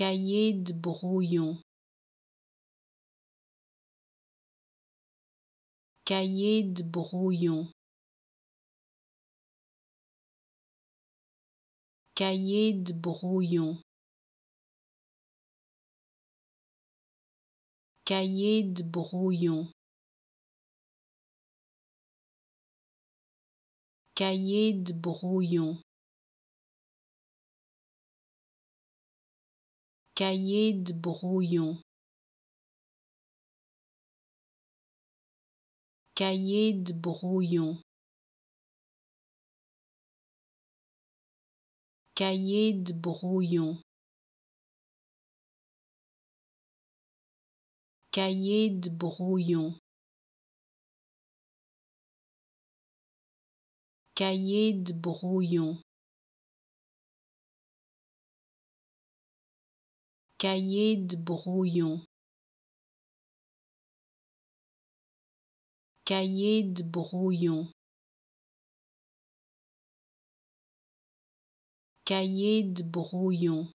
Cahier de brouillon. Cahier de brouillon. Cahier de brouillon. Cahier de brouillon. Cahier de brouillon. Cahier de brouillon. Cahier de brouillon. Cahier de brouillon. Cahier de brouillon. Cahier de brouillon. Cahier de brouillon. Cahier de brouillon. Cahier de brouillon.